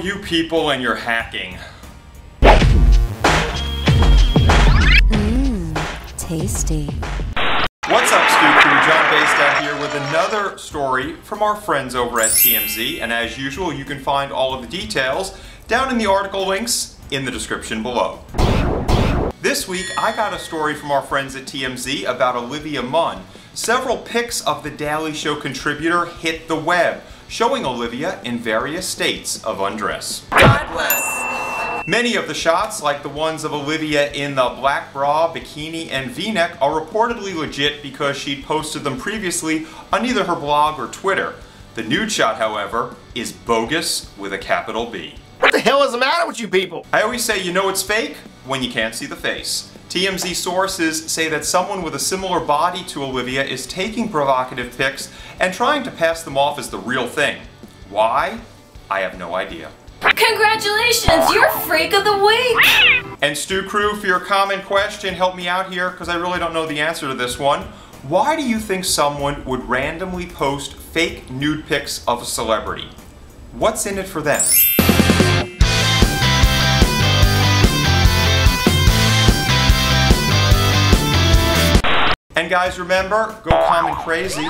You people and your hacking. Mmm, tasty. What's up, Stew Crew? John Basedow here with another story from our friends over at TMZ. And as usual, you can find all of the details down in the article links in the description below. This week, I got a story from our friends at TMZ about Olivia Munn. Several pics of the Daily Show contributor hit the web, showing Olivia in various states of undress. God bless. Many of the shots, like the ones of Olivia in the black bra, bikini, and v-neck, are reportedly legit because she'd posted them previously on either her blog or Twitter. The nude shot, however, is bogus with a capital B. What the hell is the matter with you people? I always say you know it's fake when you can't see the face. TMZ sources say that someone with a similar body to Olivia is taking provocative pics and trying to pass them off as the real thing. Why? I have no idea. Congratulations, you're Freak of the Week! And Stew Crew, for your common question, help me out here because I really don't know the answer to this one. Why do you think someone would randomly post fake nude pics of a celebrity? What's in it for them? And guys, remember, go common crazy.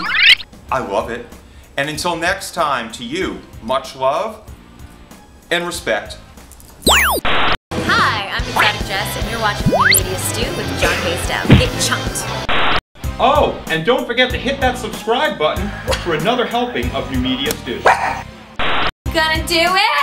I love it. And until next time, to you, much love and respect. Hi, I'm Exotic Jess, and you're watching New Media Stew with John Basedow. Get chunked. Oh, and don't forget to hit that subscribe button for another helping of New Media Stew. Gonna do it?